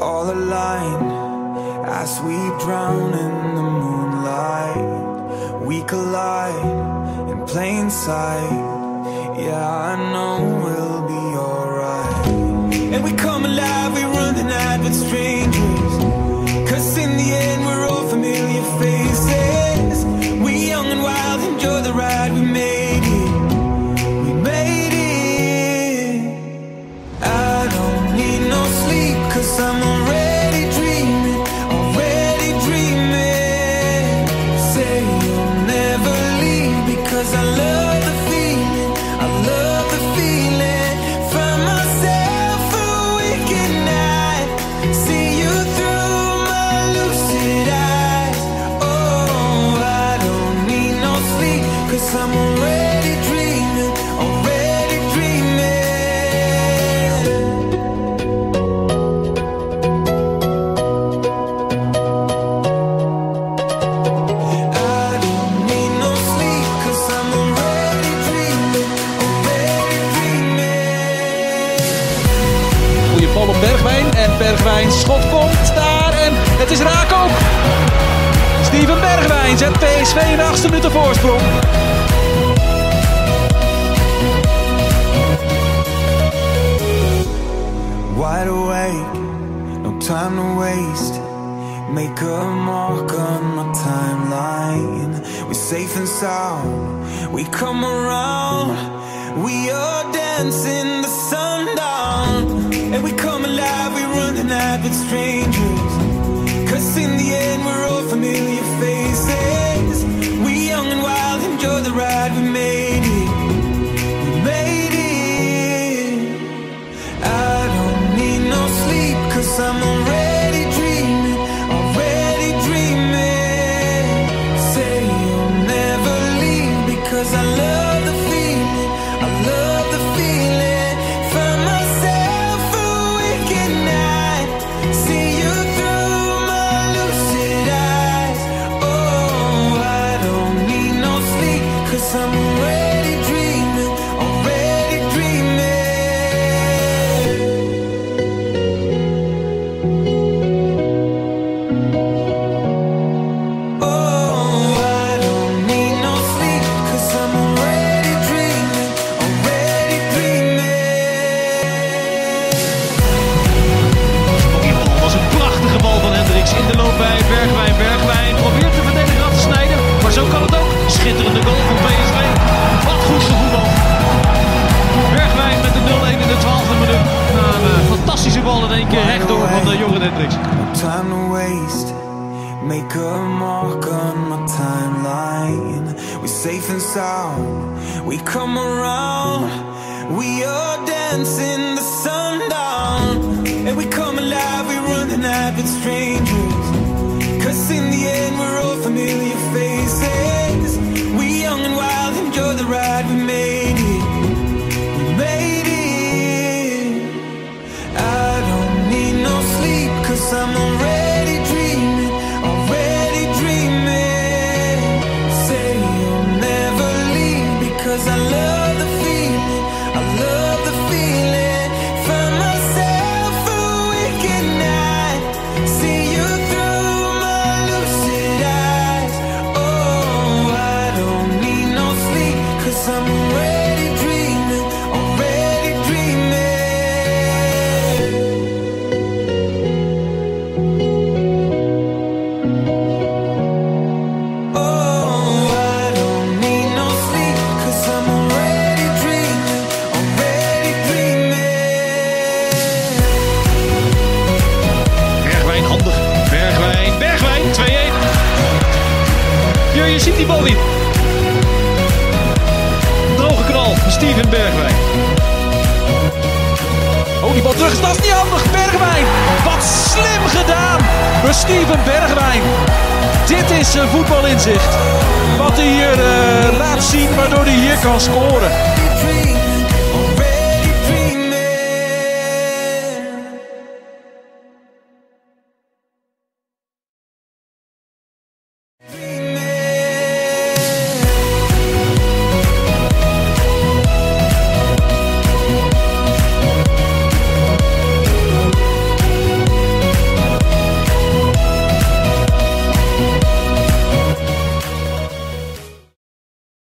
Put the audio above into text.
all align as we drown in the moonlight. We collide in plain sight. Yeah, I know we'll be alright. And we come alive, we run the night with strangers. Cause in the end, we're Bergwijn schot komt daar. En het is raak ook. Steven Bergwijn zet PSV in de achtste minuut voorsprong. Wide awake, no time to waste. Make a mark on my timeline. We're safe and sound. We come around. We are dancing the bal in één keer rechtdoor van de Hendrix. No time to waste. Make a mark on my timeline. We're safe and sound. We come around. We are dancing the sundown. And we come alive. We run the night with strangers. Cause in the end, we're all familiar because I love die bal niet. Droge knal van Steven Bergwijn. Oh, die bal terug. Dat is niet handig. Bergwijn. Wat slim gedaan. Door Steven Bergwijn. Dit is zijn voetbalinzicht. Wat hij hier eh, laat zien, waardoor hij hier kan scoren.